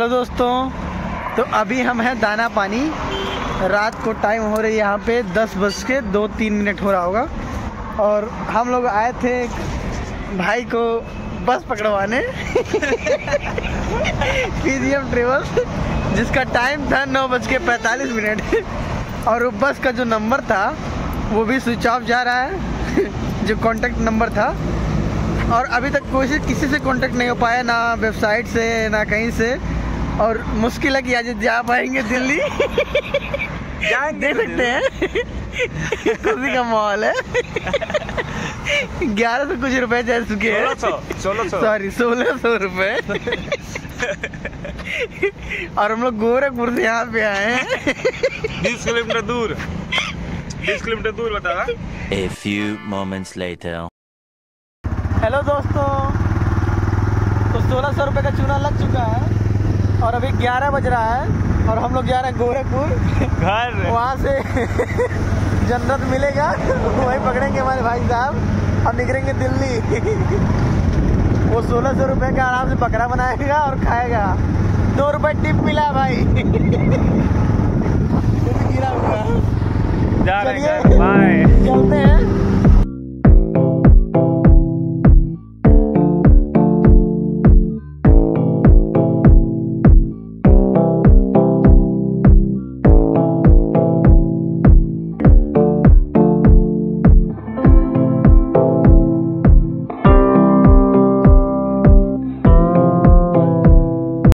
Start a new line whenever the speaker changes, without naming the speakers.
Hello दोस्तों तो अभी हम हैं दाना पानी। रात को टाइम हो रही है यहाँ पे दस बज के दो तीन मिनट हो रहा होगा। और हम लोग आए थे भाई को बस पकड़वाने। पीजीएम ट्रेवल जिसका टाइम था नौ बज के पैंतालीस मिनट और वो बस का जो नंबर था, वो भी स्विच ऑफ़ जा रहा है, जो कॉन्टेक्ट नंबर था। और अभी तक कोई किसी से कांटेक्ट नहीं हो पाया, ना वेबसाइट से, ना कहीं से। और मुश्किल है कि आज जा पाएँगे दिल्ली।
जाएँगे
दे सकते हैं। खुशी का माहौल है। ग्यारह सौ कुछ रुपए जा चुके हैं।
सौ सोलह सौ।
सॉरी सोलह सौ रुपए। और हम लोग गोरखपुर से यहाँ पे आए हैं।
बीस किलोमीटर दूर। बीस किलोमीटर दूर बता
A few moments later.
Hello दोस्तों। तो सोलह सौ रुपये का चूना लग चुका है। और अभी ग्यारह बज रहा है और हम लोग जा रहे हैं गोरखपुर।
घर।
वहाँ से जन्नत मिलेगा। वही पकड़ेंगे हमारे भाई साहब और निकलेंगे दिल्ली। वो सोलह सौ रुपये का आराम से बकरा बनाएगा और खाएगा। दो रुपए टिप मिला भाई। गिरा हुआ। चलिए।